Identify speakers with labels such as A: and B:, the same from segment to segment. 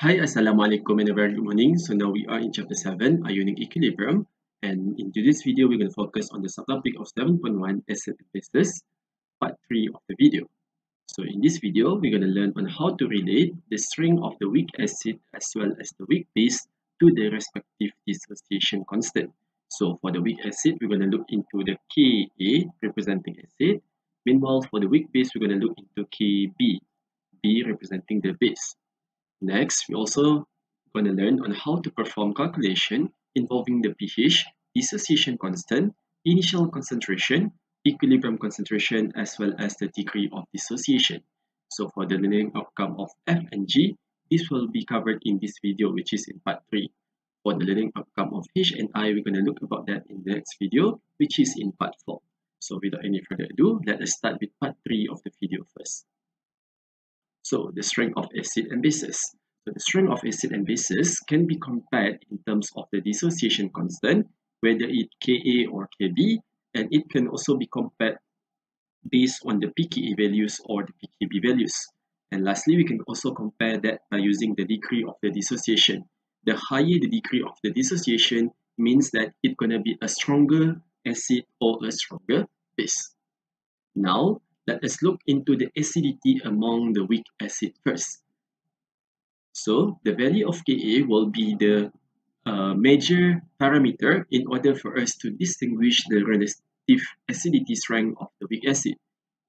A: Hi, Assalamualaikum and a very good morning. So now we are in chapter 7, Ionic Equilibrium. And in today's video, we're going to focus on the subtopic of 7.1 acid and bases, part 3 of the video. So in this video, we're going to learn on how to relate the strength of the weak acid as well as the weak base to the respective dissociation constant. So for the weak acid, we're going to look into the Ka representing acid. Meanwhile, for the weak base, we're going to look into Kb, B representing the base. Next, we also going to learn on how to perform calculation involving the pH, dissociation constant, initial concentration, equilibrium concentration, as well as the degree of dissociation. So for the learning outcome of F and G, this will be covered in this video, which is in part 3. For the learning outcome of H and I, we're going to look about that in the next video, which is in part 4. So without any further ado, let us start with part 3 of the video first. So the strength of acid and bases. So the strength of acid and bases can be compared in terms of the dissociation constant, whether it Ka or Kb, and it can also be compared based on the pKa values or the pKb values. And lastly, we can also compare that by using the degree of the dissociation. The higher the degree of the dissociation means that it's going to be a stronger acid or a stronger base. Now, let us look into the acidity among the weak acid first. So the value of Ka will be the uh, major parameter in order for us to distinguish the relative acidity strength of the weak acid.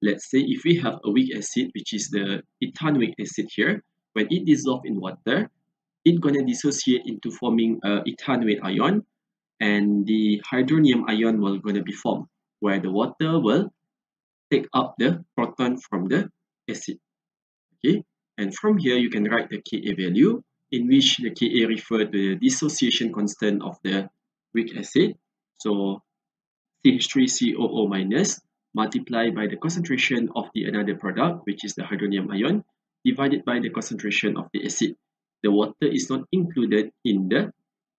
A: Let's say if we have a weak acid, which is the ethanoic acid here, when it dissolves in water, it's going to dissociate into forming a ethanoate ion and the hydronium ion will going to be formed where the water will take up the proton from the acid. Okay, and from here you can write the Ka value in which the Ka refer to the dissociation constant of the weak acid. So CH3COO minus multiplied by the concentration of the another product which is the hydronium ion divided by the concentration of the acid. The water is not included in the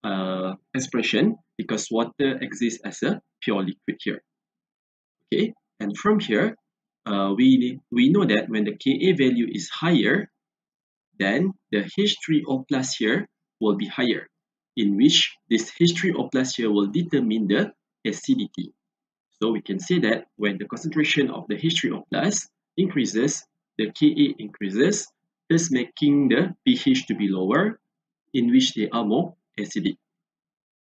A: uh, expression because water exists as a pure liquid here. Okay, and from here, uh, we, we know that when the Ka value is higher, then the H3O plus here will be higher, in which this H3O plus here will determine the acidity. So we can say that when the concentration of the H3O plus increases, the Ka increases, thus making the pH to be lower, in which they are more acidic.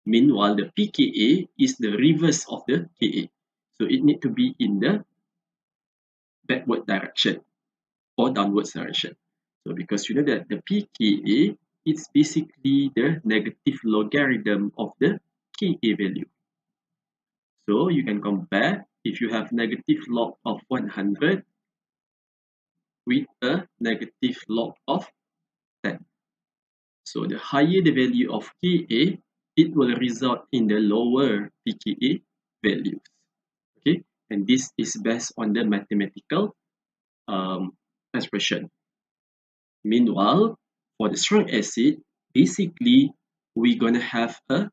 A: Meanwhile, the pKa is the reverse of the Ka. So it need to be in the backward direction or downwards direction. So because you know that the pKa is basically the negative logarithm of the Ka value. So you can compare if you have negative log of 100 with a negative log of 10. So the higher the value of Ka, it will result in the lower pKa values and this is based on the mathematical um, expression. Meanwhile, for the strong acid, basically we're gonna have a,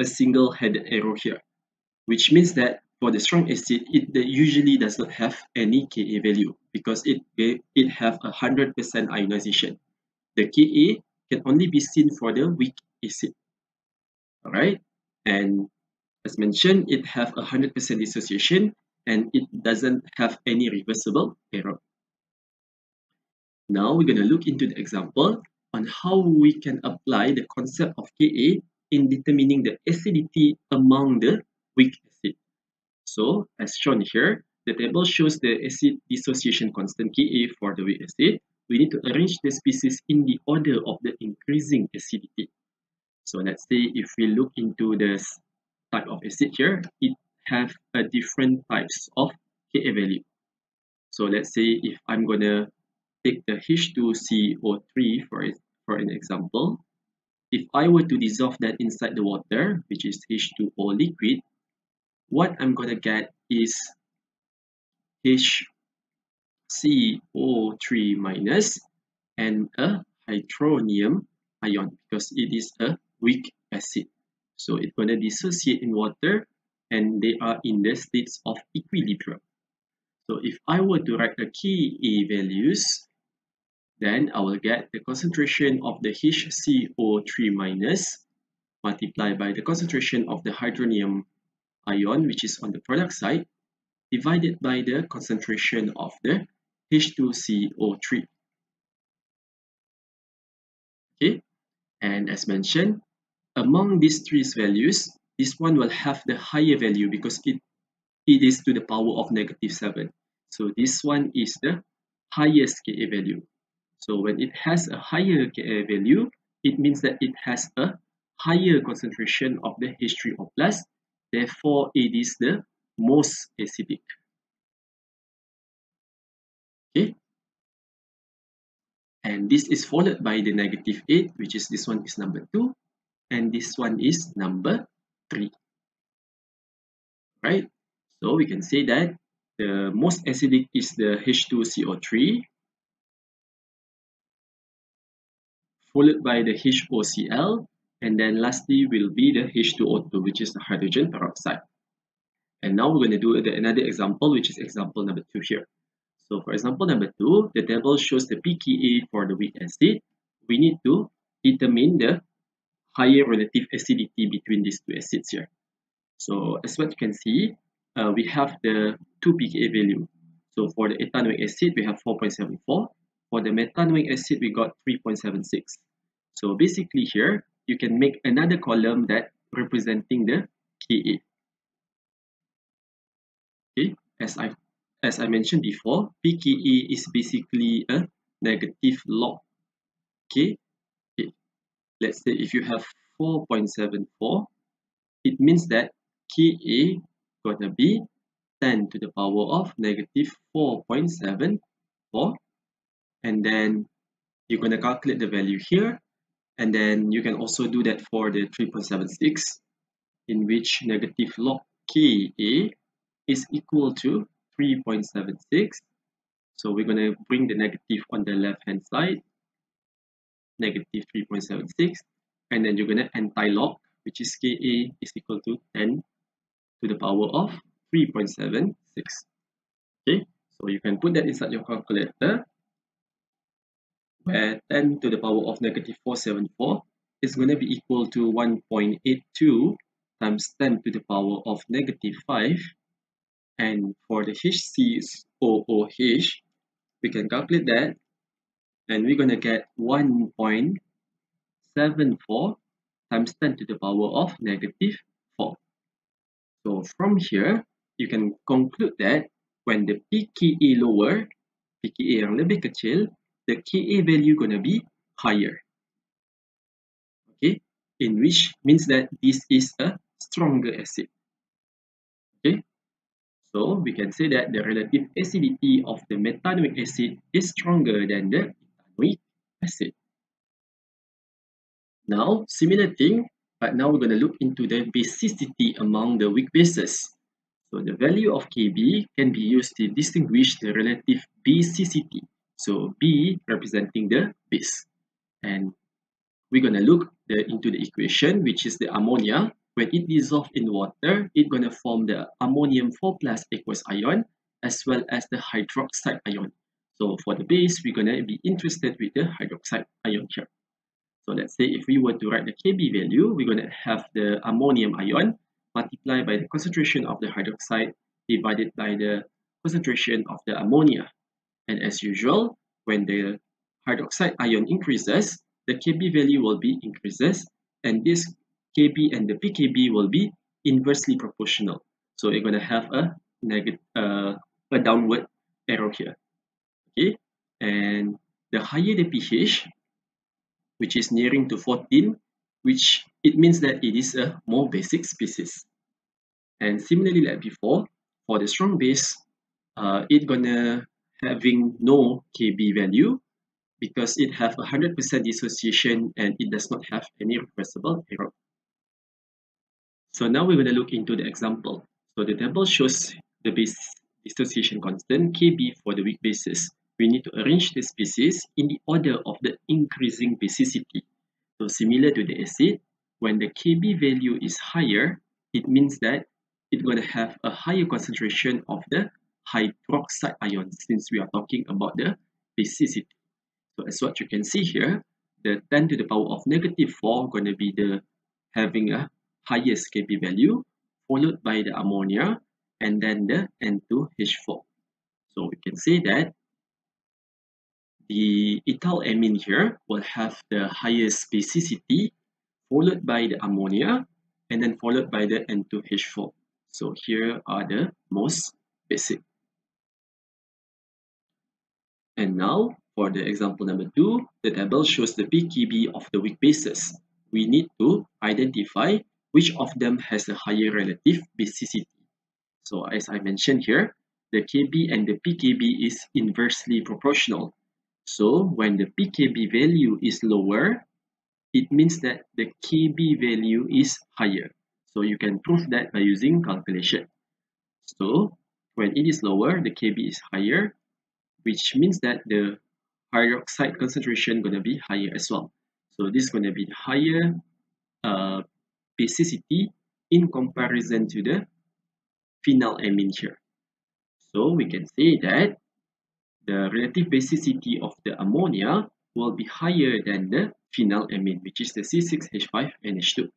A: a single headed arrow here, which means that for the strong acid, it usually does not have any Ka value because it, it have a 100% ionization. The Ka can only be seen for the weak acid. Alright, and as mentioned, it have a 100% dissociation and it doesn't have any reversible arrow. Now we're going to look into the example on how we can apply the concept of Ka in determining the acidity among the weak acid. So as shown here, the table shows the acid dissociation constant Ka for the weak acid. We need to arrange the species in the order of the increasing acidity. So let's say if we look into this type of acid here, it have a different types of Ka value. So let's say if I'm gonna take the H2CO3 for, for an example, if I were to dissolve that inside the water, which is H2O liquid, what I'm gonna get is HCO3 minus and a hydronium ion because it is a weak acid. So it's going to dissociate in water and they are in the states of equilibrium. So if I were to write the Ka values, then I will get the concentration of the HCO3 minus multiplied by the concentration of the hydronium ion which is on the product side divided by the concentration of the H2CO3. Okay, and as mentioned, among these three values, this one will have the higher value because it, it is to the power of negative 7. So this one is the highest Ka value. So when it has a higher Ka value, it means that it has a higher concentration of the H3O+, therefore it is the most acidic. Okay. And this is followed by the negative 8, which is this one is number 2, and this one is number 3. Right? So we can say that the most acidic is the H2CO3, followed by the HOCl, and then lastly will be the H2O2, which is the hydrogen peroxide. And now we're going to do the, another example, which is example number 2 here. So for example number 2, the table shows the pKa for the weak acid. We need to determine the higher relative acidity between these two acids here. So as what you can see, uh, we have the 2 pKa value. So for the ethanoic acid, we have 4.74. For the methanoic acid, we got 3.76. So basically here, you can make another column that representing the Ka. Okay, as I as I mentioned before, pKa is basically a negative log. Okay. Let's say if you have 4.74, it means that Ka gonna be 10 to the power of negative 4.74 and then you're to calculate the value here. And then you can also do that for the 3.76 in which negative log Ka is equal to 3.76 so we're going to bring the negative on the left hand side negative 3.76 and then you're going to anti-log which is Ka is equal to 10 to the power of 3.76 okay so you can put that inside your calculator where 10 to the power of negative 474 is going to be equal to 1.82 times 10 to the power of negative 5 and for the HCOOH we can calculate that and we're going to get 1.74 times 10 to the power of negative 4 so from here you can conclude that when the pKa lower pKa yang lebih kecil the Ka value gonna be higher. Okay, in which means that this is a stronger acid. Okay, so we can say that the relative acidity of the methanoic acid is stronger than the ethanoic acid. Now, similar thing, but now we're going to look into the basicity among the weak bases. So the value of Kb can be used to distinguish the relative basicity so B representing the base. And we're going to look the, into the equation, which is the ammonia. When it dissolves in water, it's going to form the ammonium 4 plus aqueous ion as well as the hydroxide ion. So for the base, we're going to be interested with the hydroxide ion here. So let's say if we were to write the Kb value, we're going to have the ammonium ion multiplied by the concentration of the hydroxide divided by the concentration of the ammonia. And as usual, when the hydroxide ion increases, the Kb value will be increases and this Kb and the pKb will be inversely proportional. So you're going to have a negative, uh, a downward arrow here. Okay, and the higher the pH, which is nearing to 14, which it means that it is a more basic species. And similarly like before, for the strong base, uh, it's gonna having no KB value because it have 100% dissociation and it does not have any reversible arrow. So now we're going to look into the example. So the table shows the base dissociation constant Kb for the weak bases. We need to arrange the species in the order of the increasing basicity. So similar to the acid, when the Kb value is higher, it means that it's going to have a higher concentration of the hydroxide ion since we are talking about the basicity. So as what you can see here, the 10 to the power of negative 4 going to be the having a highest Kb value followed by the ammonia and then the N2H4. So we can say that the ethylamine here will have the highest basicity followed by the ammonia and then followed by the N2H4. So here are the most basic. And now for the example number 2, the table shows the pKb of the weak bases. We need to identify which of them has a higher relative basicity. So as I mentioned here, the Kb and the pKb is inversely proportional. So when the pKb value is lower, it means that the Kb value is higher. So you can prove that by using calculation. So when it is lower, the Kb is higher, which means that the hydroxide concentration to be higher as well. So this is to be higher uh, basicity in comparison to the phenylamine here. So we can say that the relative basicity of the ammonia will be higher than the phenylamine, which is the C6H5NH2.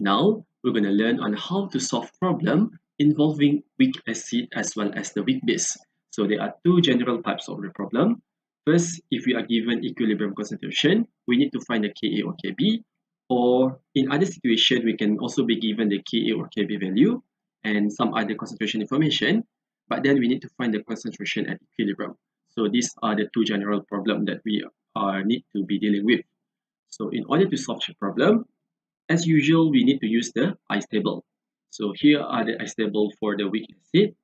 A: Now, we're going to learn on how to solve problem involving weak acid as well as the weak base. So there are two general types of the problem. First, if we are given equilibrium concentration, we need to find the Ka or Kb. Or in other situation, we can also be given the Ka or Kb value and some other concentration information. But then we need to find the concentration at equilibrium. So these are the two general problems that we are need to be dealing with. So in order to solve the problem, as usual, we need to use the ice table. So here are the ice table for the weak acid.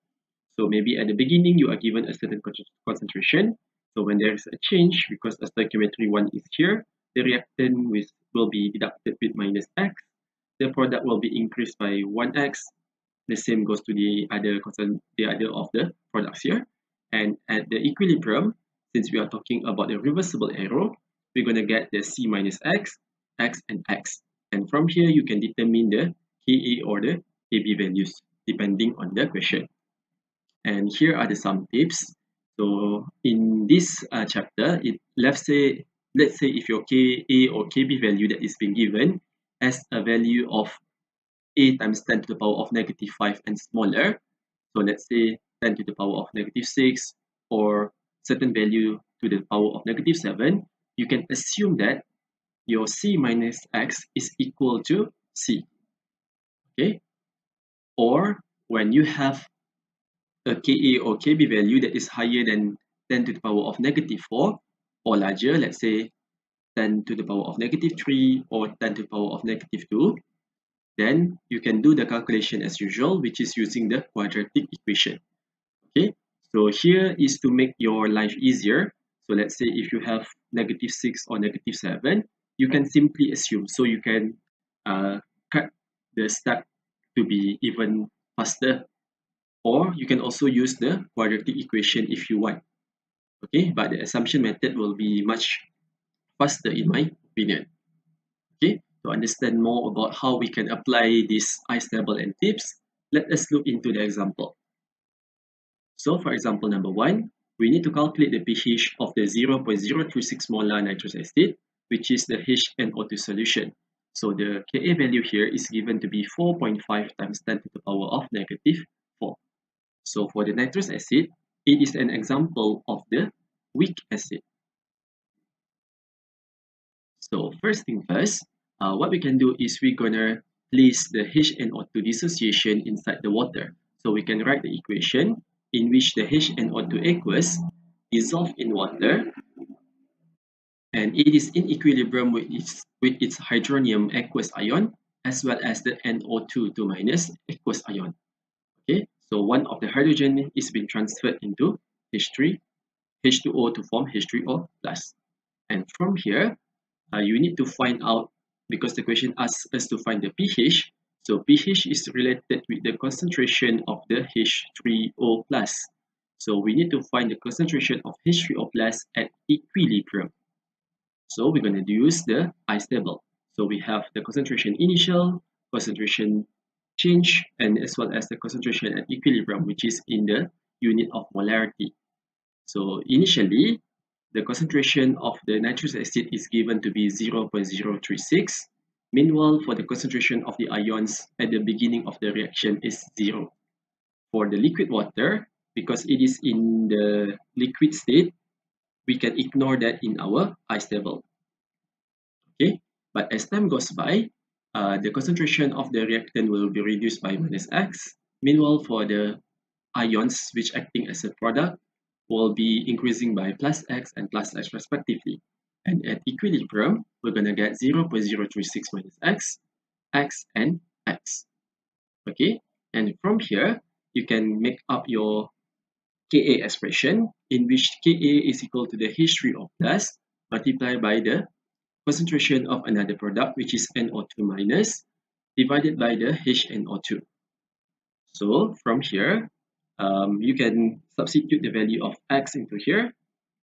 A: So maybe at the beginning, you are given a certain concentration. So when there is a change, because the stoichiometry 1 is here, the reactant will be deducted with minus x. The product will be increased by 1x. The same goes to the other constant, the other of the products here. And at the equilibrium, since we are talking about the reversible arrow, we're going to get the C minus X, X and X. And from here, you can determine the Ka or the Kb values depending on the question. And here are the some tips. So in this uh, chapter, it let's say let's say if your Ka or Kb value that is being given as a value of a times 10 to the power of negative 5 and smaller. So let's say 10 to the power of negative 6 or certain value to the power of negative 7, you can assume that your C minus X is equal to C. Okay? Or when you have a Ka or Kb value that is higher than 10 to the power of negative 4 or larger, let's say 10 to the power of negative 3 or 10 to the power of negative 2, then you can do the calculation as usual, which is using the quadratic equation. Okay, so here is to make your life easier. So let's say if you have negative 6 or negative 7, you can simply assume. So you can uh, cut the step to be even faster. Or you can also use the quadratic equation if you want. Okay, but the assumption method will be much faster in my opinion. To understand more about how we can apply this ice table and tips, let us look into the example. So for example number one, we need to calculate the pH of the 0.036 molar nitrous acid, which is the HNO2 solution. So the Ka value here is given to be 4.5 times 10 to the power of negative 4. So for the nitrous acid, it is an example of the weak acid. So first thing first, uh, what we can do is we're gonna place the HNO2 dissociation inside the water. So we can write the equation in which the HNO2 aqueous dissolve in water and it is in equilibrium with its, with its hydronium aqueous ion as well as the NO2 2 minus aqueous ion. Okay, so one of the hydrogen is being transferred into H3, H2O to form H3O plus. And from here, uh, you need to find out because the question asks us to find the pH so pH is related with the concentration of the H3O+. So we need to find the concentration of H3O plus at equilibrium. So we're going to use the ice table. So we have the concentration initial, concentration change, and as well as the concentration at equilibrium, which is in the unit of molarity. So initially, the concentration of the nitrous acid is given to be 0.036. Meanwhile, for the concentration of the ions at the beginning of the reaction is 0. For the liquid water, because it is in the liquid state, we can ignore that in our ice table. Okay, but as time goes by, uh, the concentration of the reactant will be reduced by minus x. Meanwhile, for the ions which acting as a product will be increasing by plus x and plus x respectively. And at equilibrium, we're going to get 0 0.036 minus x, x, and x. Okay, and from here, you can make up your Ka expression in which Ka is equal to the H3O plus multiplied by the concentration of another product which is NO2 minus divided by the HNO2. So from here, um, you can substitute the value of x into here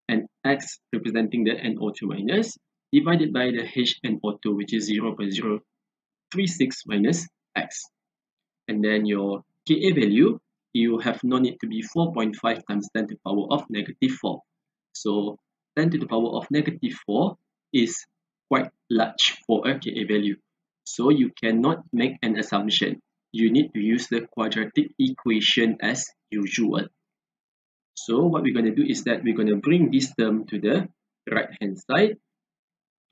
A: and x representing the NO2 minus divided by the HNO2 which is 0 0.036 minus x. And then your Ka value, you have no need to be 4.5 times 10 to the power of negative 4. So 10 to the power of negative 4 is quite large for a Ka value. So you cannot make an assumption you need to use the quadratic equation as usual. So what we're going to do is that we're going to bring this term to the right hand side.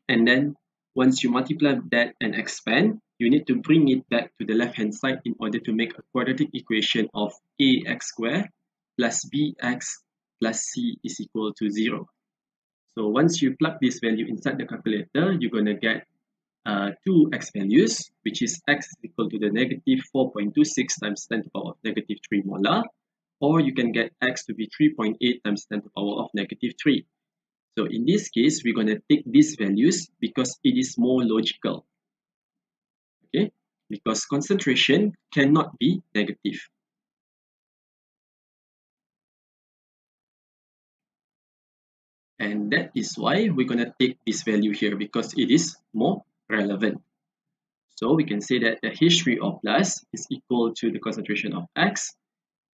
A: And then once you multiply that and expand, you need to bring it back to the left hand side in order to make a quadratic equation of ax squared plus bx plus c is equal to 0. So once you plug this value inside the calculator, you're going to get uh, two x values, which is x equal to the negative 4.26 times 10 to the power of negative 3 molar, or you can get x to be 3.8 times 10 to the power of negative 3. So in this case, we're going to take these values because it is more logical. Okay, because concentration cannot be negative. And that is why we're going to take this value here because it is more relevant. So we can say that the H3O plus is equal to the concentration of X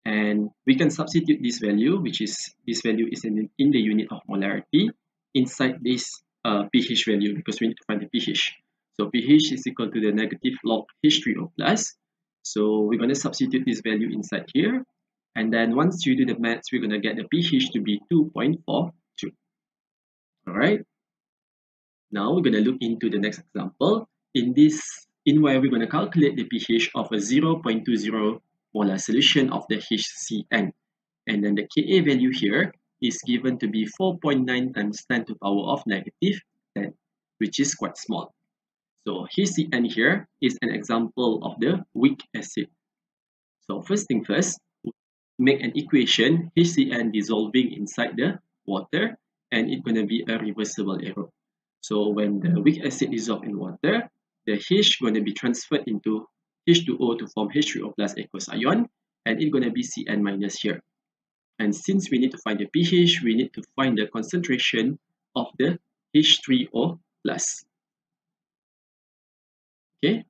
A: and we can substitute this value which is this value is in, in the unit of molarity inside this uh, pH value because we need to find the pH. So pH is equal to the negative log H3O plus. So we're going to substitute this value inside here and then once you do the maths we're going to get the pH to be 2.42. Alright. Now we're going to look into the next example. In this, in where we're going to calculate the pH of a 0.20 molar solution of the HCN. And then the Ka value here is given to be 4.9 times 10 to the power of negative 10, which is quite small. So HCN here is an example of the weak acid. So first thing first, make an equation HCN dissolving inside the water and it's going to be a reversible arrow. So when the weak acid dissolves in water, the H is going to be transferred into H2O to form H3O plus aqueous ion, and it's going to be Cn minus here. And since we need to find the pH, we need to find the concentration of the H3O plus. Okay.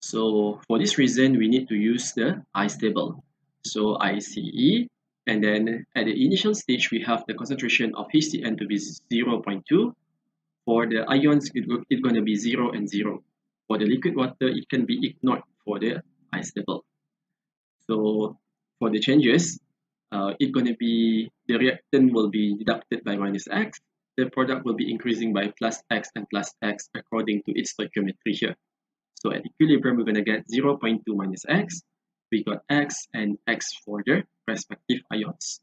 A: So for this reason, we need to use the ice table. So ICE, and then at the initial stage, we have the concentration of HCN to be 0.2, for the ions, it, it's going to be 0 and 0. For the liquid water, it can be ignored for the ice level. So for the changes, uh, it's going to be, the reactant will be deducted by minus x. The product will be increasing by plus x and plus x according to its stoichiometry here. So at equilibrium, we're going to get 0 0.2 minus x. We got x and x for the respective ions.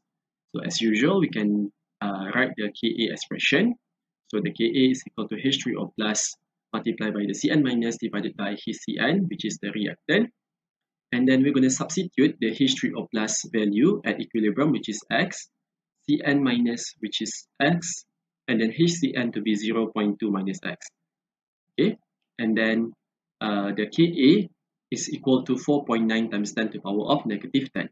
A: So as usual, we can uh, write the Ka expression so the Ka is equal to H3O plus multiplied by the Cn minus divided by HCN, which is the reactant. And then we're going to substitute the H3O plus value at equilibrium, which is x, Cn minus, which is x, and then HCN to be 0 0.2 minus x. Okay, and then uh, the Ka is equal to 4.9 times 10 to the power of negative 10.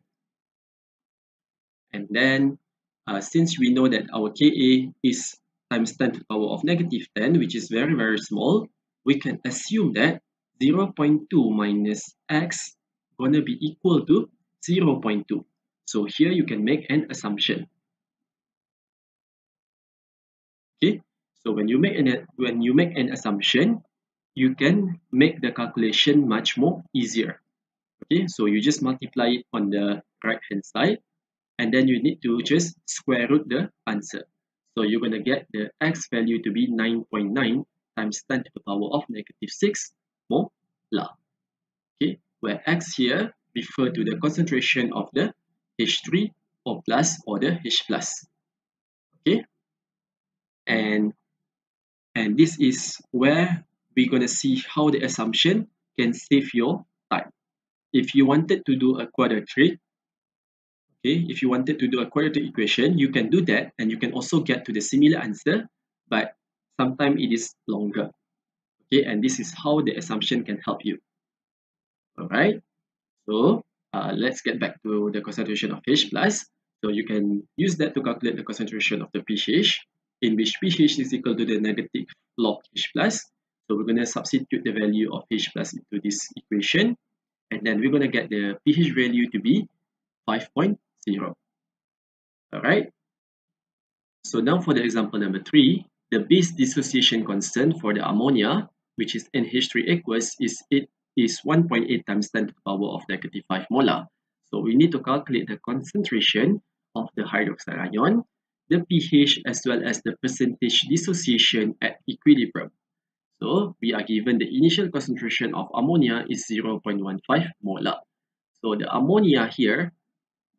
A: And then, uh, since we know that our Ka is times 10 to the power of negative 10, which is very, very small, we can assume that 0.2 minus x going to be equal to 0.2. So here you can make an assumption. Okay, so when you make an when you make an assumption, you can make the calculation much more easier. Okay, so you just multiply it on the right hand side and then you need to just square root the answer. So you're going to get the x value to be 9.9 .9 times 10 to the power of negative 6 molar. Okay, where x here refer to the concentration of the H3O plus or the H plus. Okay, and and this is where we're going to see how the assumption can save your time. If you wanted to do a quadratic, Okay, if you wanted to do a quadratic equation, you can do that and you can also get to the similar answer, but sometimes it is longer. Okay, and this is how the assumption can help you. All right, so uh, let's get back to the concentration of H+. plus. So you can use that to calculate the concentration of the pH, in which pH is equal to the negative log H+. plus. So we're going to substitute the value of H plus into this equation. And then we're going to get the pH value to be 5.2. 0. Alright? So now for the example number 3, the base dissociation constant for the ammonia, which is NH3 aqueous, is it is 1.8 times 10 to the power of negative 5 molar. So we need to calculate the concentration of the hydroxide ion, the pH as well as the percentage dissociation at equilibrium. So we are given the initial concentration of ammonia is 0.15 molar. So the ammonia here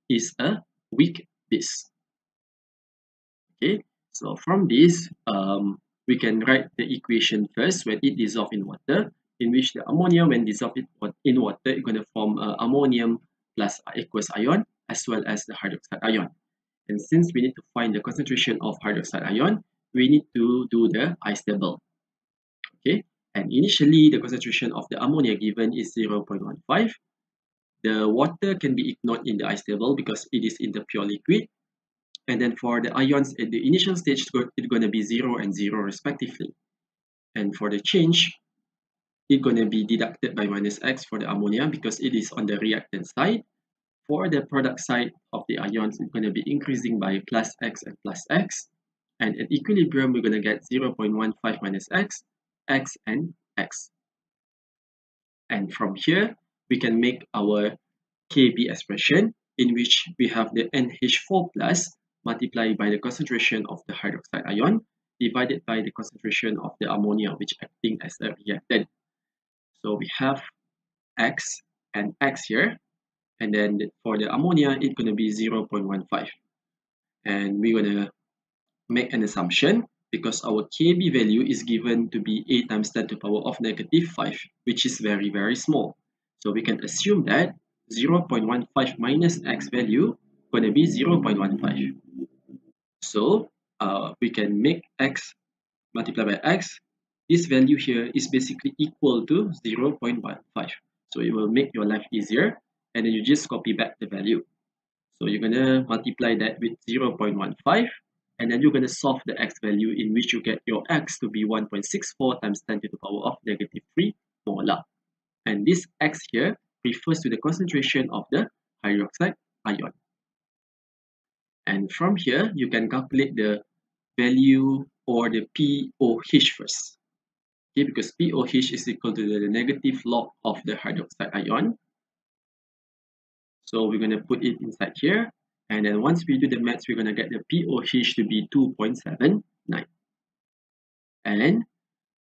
A: is a weak base. Okay, so from this, um, we can write the equation first when it dissolves in water in which the ammonia when dissolved in water is going to form uh, ammonium plus aqueous ion as well as the hydroxide ion. And since we need to find the concentration of hydroxide ion, we need to do the ice table. Okay, and initially the concentration of the ammonia given is 0.15. The water can be ignored in the ice table because it is in the pure liquid. And then for the ions at the initial stage, it's going to be 0 and 0 respectively. And for the change, it's going to be deducted by minus x for the ammonia because it is on the reactant side. For the product side of the ions, it's going to be increasing by plus x and plus x. And at equilibrium, we're going to get 0.15 minus x, x and x. And from here, we can make our Kb expression in which we have the NH4 plus multiplied by the concentration of the hydroxide ion divided by the concentration of the ammonia which acting as a reactant. So we have X and X here. And then for the ammonia, it's going to be 0 0.15. And we're going to make an assumption because our Kb value is given to be 8 times 10 to the power of negative 5, which is very, very small. So we can assume that 0 0.15 minus x value going to be 0 0.15. So uh, we can make x multiplied by x. This value here is basically equal to 0.15 so it will make your life easier and then you just copy back the value. So you're gonna multiply that with 0.15 and then you're gonna solve the x value in which you get your x to be 1.64 times 10 to the power of negative 3 molar and this x here refers to the concentration of the hydroxide ion and from here you can calculate the value or the POH first okay, because POH is equal to the negative log of the hydroxide ion. So we're going to put it inside here. And then once we do the maths, we're going to get the POH to be 2.79. And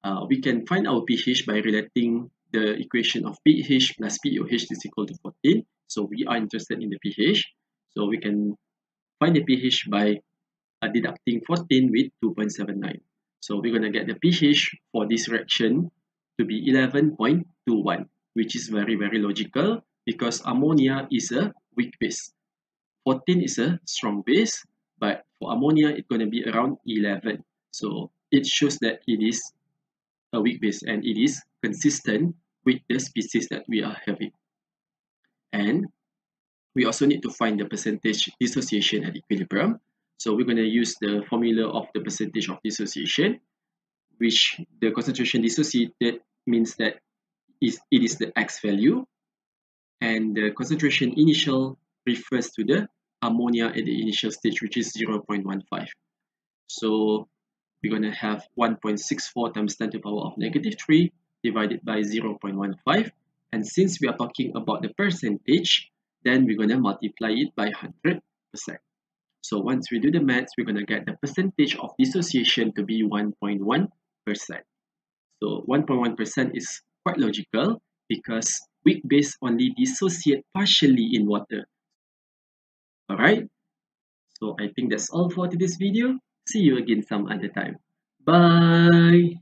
A: uh, we can find our pH by relating the equation of pH plus POH is equal to 14. So we are interested in the pH. So we can find the pH by uh, deducting 14 with 2.79. So we're going to get the pH for this reaction to be 11.21, which is very, very logical because ammonia is a weak base. 14 is a strong base, but for ammonia, it's going to be around 11. So it shows that it is a weak base and it is consistent with the species that we are having. And we also need to find the percentage dissociation at equilibrium. So we're going to use the formula of the percentage of dissociation, which the concentration dissociated means that is it is the x value, and the concentration initial refers to the ammonia at the initial stage, which is 0.15. So we're going to have 1.64 times 10 to the power of negative 3 divided by 0.15 and since we are talking about the percentage then we're going to multiply it by 100%. So once we do the maths, we're going to get the percentage of dissociation to be 1.1%. So 1.1% is quite logical because weak base only dissociate partially in water. Alright, so I think that's all for today's video. See you again some other time. Bye!